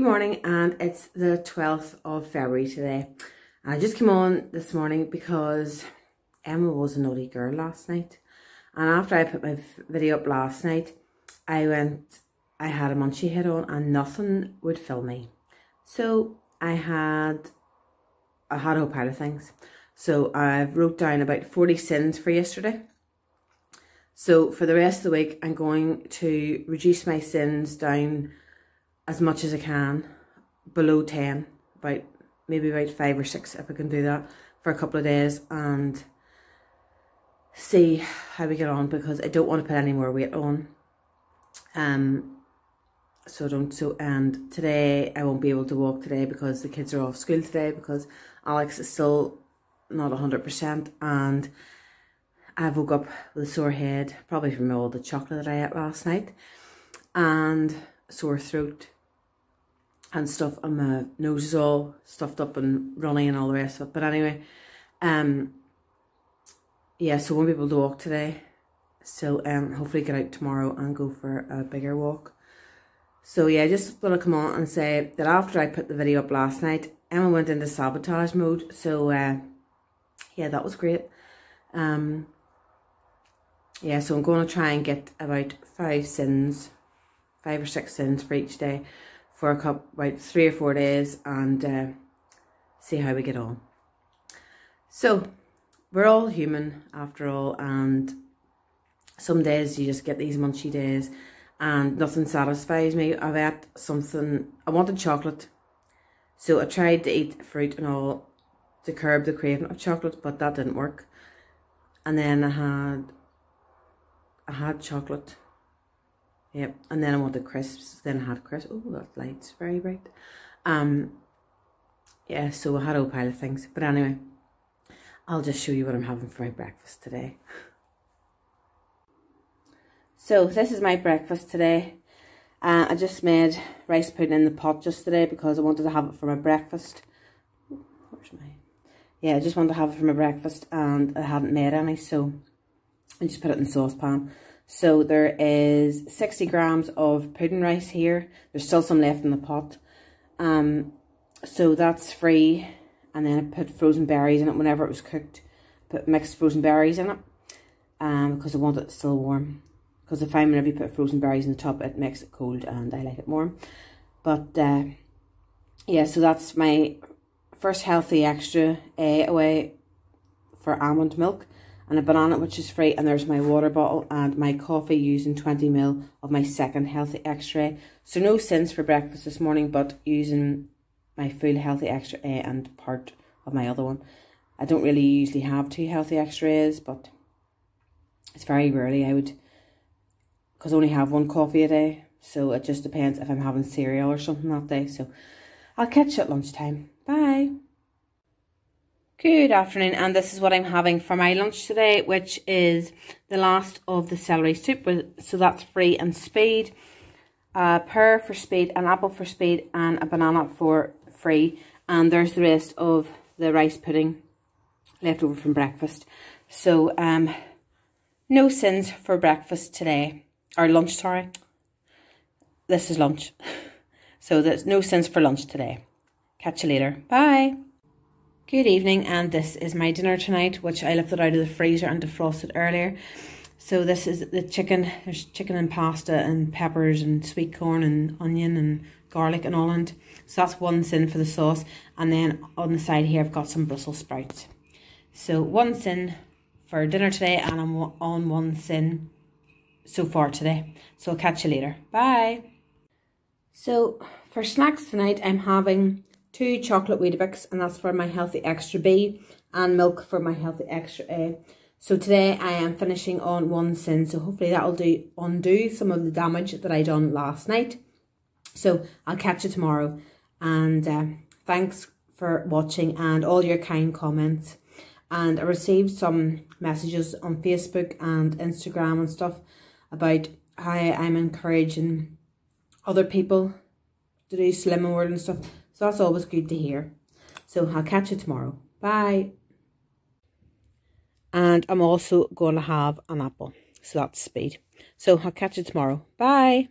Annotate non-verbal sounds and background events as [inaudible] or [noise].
morning and it's the 12th of February today. I just came on this morning because Emma was a naughty girl last night. And after I put my video up last night, I went, I had a munchie head on and nothing would fill me. So I had, I had a whole pile of things. So I wrote down about 40 sins for yesterday. So for the rest of the week, I'm going to reduce my sins down as much as I can below 10 about maybe about five or six if I can do that for a couple of days and see how we get on because I don't want to put any more weight on. Um so don't so and today I won't be able to walk today because the kids are off school today because Alex is still not 100% and I woke up with a sore head probably from all the chocolate that I ate last night and sore throat and stuff and my nose is all stuffed up and runny and all the rest of it. But anyway, um, yeah, so won't be able to walk today. So um, hopefully get out tomorrow and go for a bigger walk. So yeah, just to come on and say that after I put the video up last night, Emma went into sabotage mode. So uh, yeah, that was great. Um, yeah, so I'm going to try and get about five sins, five or six sins for each day for a couple, about three or four days and uh, see how we get on. So, we're all human after all and some days you just get these munchy days and nothing satisfies me. I've had something, I wanted chocolate. So I tried to eat fruit and all to curb the craving of chocolate, but that didn't work. And then I had, I had chocolate Yep, and then I wanted crisps, then I had crisps. Oh, that light's very bright. Um, yeah, so I had a whole pile of things. But anyway, I'll just show you what I'm having for my breakfast today. So this is my breakfast today. Uh, I just made rice pudding in the pot just today because I wanted to have it for my breakfast. Where's my... Yeah, I just wanted to have it for my breakfast and I hadn't made any, so I just put it in the saucepan. So there is 60 grams of pudding rice here. There's still some left in the pot. Um, so that's free. And then I put frozen berries in it whenever it was cooked. Put mixed frozen berries in it. Um, because I want it still warm. Because I find whenever you put frozen berries in the top, it makes it cold and I like it warm. But, uh, yeah, so that's my first healthy extra A away for almond milk and a banana which is free and there's my water bottle and my coffee using 20ml of my second healthy extra so no sins for breakfast this morning but using my full healthy extra A eh, and part of my other one. I don't really usually have two healthy extras but it's very rarely I would because I only have one coffee a day. So it just depends if I'm having cereal or something that day. So I'll catch you at lunchtime. Bye Good afternoon, and this is what I'm having for my lunch today, which is the last of the celery soup. So that's free and speed, a pear for speed, an apple for speed, and a banana for free. And there's the rest of the rice pudding left over from breakfast. So, um, no sins for breakfast today, or lunch, sorry. This is lunch. [laughs] So there's no sins for lunch today. Catch you later. Bye. Good evening and this is my dinner tonight which I lifted out of the freezer and defrosted earlier. So this is the chicken, there's chicken and pasta and peppers and sweet corn and onion and garlic and all and so that's one sin for the sauce and then on the side here I've got some Brussels sprouts. So one sin for dinner today and I'm on one sin so far today. So I'll catch you later. Bye. So for snacks tonight I'm having two chocolate Weetabix, and that's for my Healthy Extra B, and milk for my Healthy Extra A. So today I am finishing on one sin, so hopefully that'll do undo some of the damage that I done last night. So I'll catch you tomorrow, and uh, thanks for watching and all your kind comments. And I received some messages on Facebook and Instagram and stuff about how I'm encouraging other people to do Slimming World and stuff. So that's always good to hear. So I'll catch you tomorrow. Bye. And I'm also going to have an apple. So that's speed. So I'll catch you tomorrow. Bye.